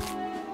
Bye.